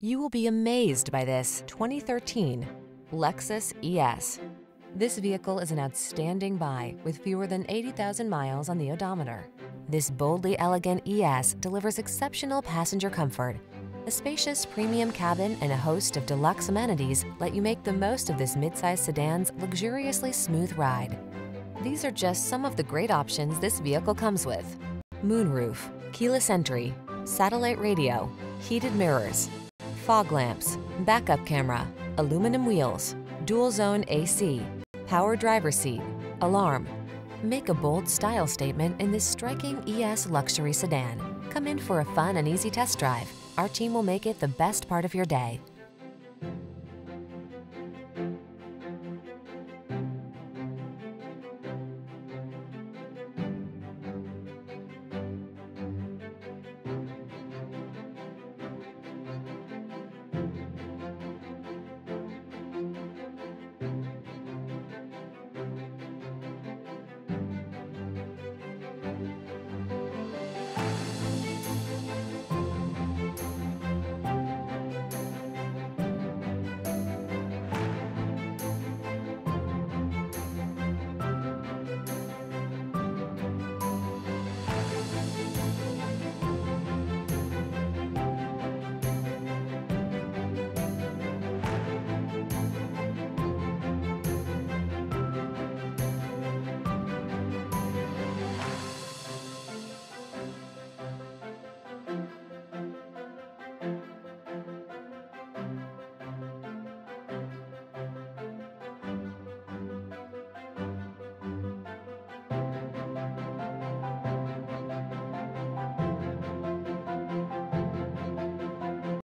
You will be amazed by this 2013 Lexus ES. This vehicle is an outstanding buy with fewer than 80,000 miles on the odometer. This boldly elegant ES delivers exceptional passenger comfort. A spacious premium cabin and a host of deluxe amenities let you make the most of this midsize sedan's luxuriously smooth ride. These are just some of the great options this vehicle comes with. Moonroof, keyless entry, satellite radio, heated mirrors, fog lamps, backup camera, aluminum wheels, dual zone AC, power driver seat, alarm. Make a bold style statement in this striking ES luxury sedan. Come in for a fun and easy test drive. Our team will make it the best part of your day.